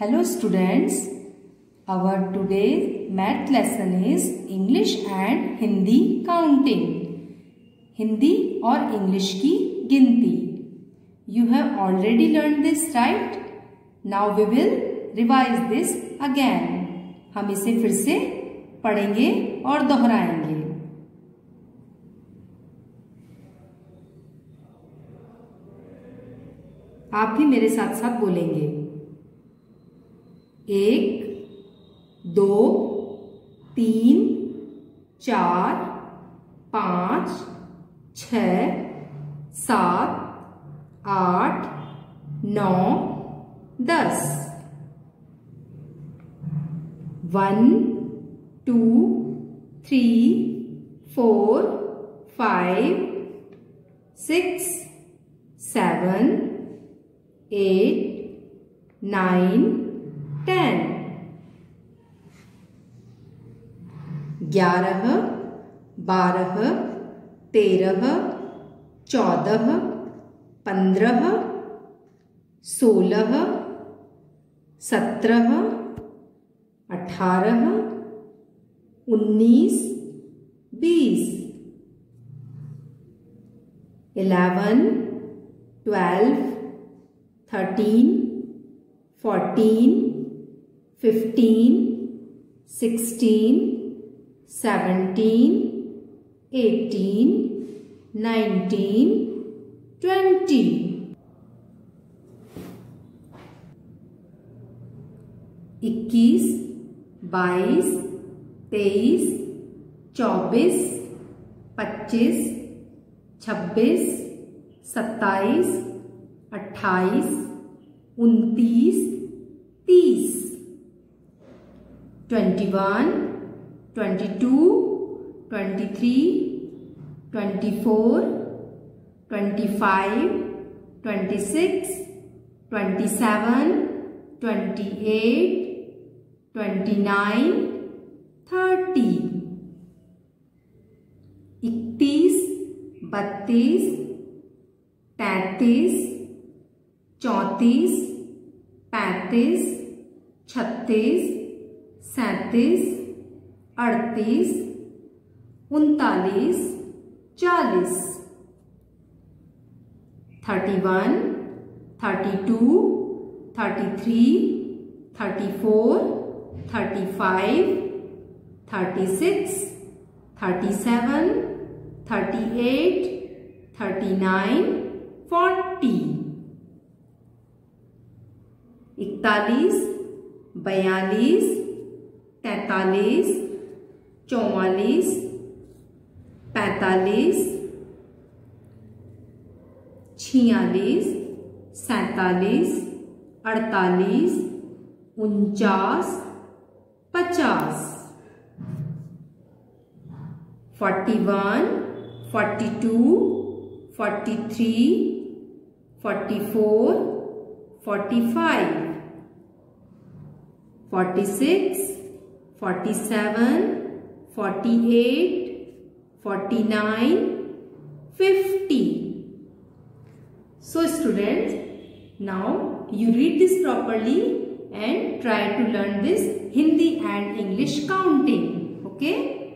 Hello students, our today's math lesson is English and Hindi counting. Hindi और English की गिनती You have already learned this right? Now we will revise this again. हम इसे फिर से पढ़ेंगे और दोहराएँगे आप भी मेरे साथ साथ बोलेंगे एक, दो, तीन, चार, पाँच, छ, सात, आठ, नौ, दस। One, two, three, four, five, six, seven, eight, nine ten. ग्यारह, बारह, तेरह, चौदह, पंद्रह, सोलह, सत्रह, अठारह, उन्नीस, बीस। Eleven, twelve, thirteen, fourteen fifteen sixteen seventeen eighteen nineteen twenty इक्कीस, बाईस, तेईस, चौबीस, पच्चीस, छब्बीस, सत्ताईस, अट्ठाईस, उनतीस, तीस। Twenty one, twenty two, twenty three, twenty four, twenty five, twenty six, twenty seven, twenty eight, twenty nine, thirty. इकतीस, बत्तीस, तैतीस, चौंतीस, पैंतीस, छत्तीस सैतीस, अड़तीस, उनतालीस, चालीस। Thirty one, thirty two, thirty three, thirty four, thirty five, thirty six, thirty seven, thirty eight, thirty nine, forty. इकतालीस, बयालीस तैतालीस, चौवालीस, पैतालीस, छियालीस, सैतालीस, अड़तालीस, उनचास, पचास। Forty one, forty two, forty three, forty four, forty five. Forty six 47, 48, 49, 50. So students, now you read this properly and try to learn this Hindi and English counting. Okay.